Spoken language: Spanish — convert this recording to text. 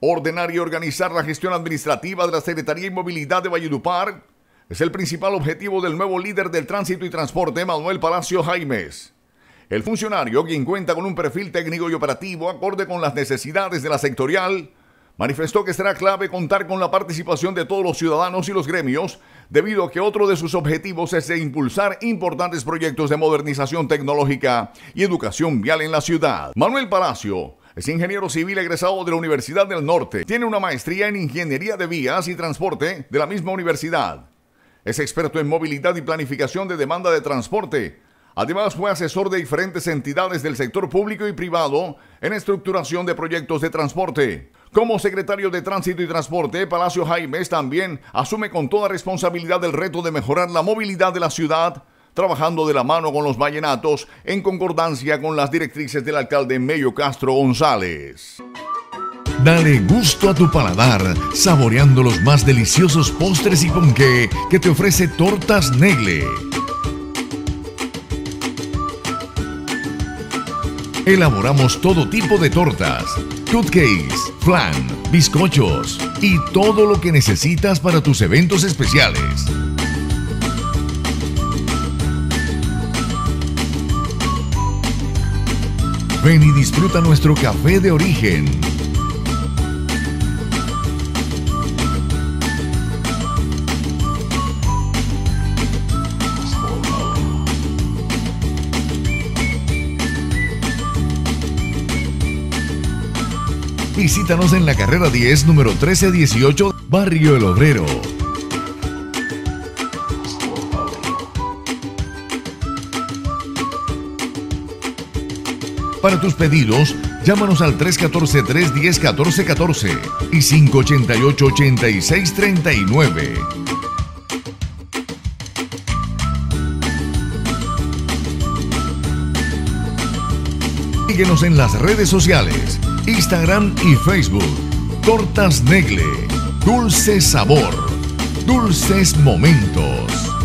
Ordenar y organizar la gestión administrativa de la Secretaría de Movilidad de Valledupar es el principal objetivo del nuevo líder del tránsito y transporte, Manuel Palacio Jaimes. El funcionario, quien cuenta con un perfil técnico y operativo acorde con las necesidades de la sectorial, manifestó que será clave contar con la participación de todos los ciudadanos y los gremios, debido a que otro de sus objetivos es impulsar importantes proyectos de modernización tecnológica y educación vial en la ciudad. Manuel Palacio es ingeniero civil egresado de la Universidad del Norte. Tiene una maestría en ingeniería de vías y transporte de la misma universidad. Es experto en movilidad y planificación de demanda de transporte. Además fue asesor de diferentes entidades del sector público y privado en estructuración de proyectos de transporte. Como secretario de Tránsito y Transporte, Palacio Jaimes también asume con toda responsabilidad el reto de mejorar la movilidad de la ciudad trabajando de la mano con los vallenatos en concordancia con las directrices del alcalde Mello Castro González. Dale gusto a tu paladar, saboreando los más deliciosos postres y ponqué que te ofrece Tortas Negle. Elaboramos todo tipo de tortas, cupcakes, flan, bizcochos y todo lo que necesitas para tus eventos especiales. Ven y disfruta nuestro café de origen. Visítanos en la carrera 10, número 1318, Barrio El Obrero. Para tus pedidos, llámanos al 314-310-1414 y 588-8639. Síguenos en las redes sociales, Instagram y Facebook. Tortas Negle, dulce sabor, dulces momentos.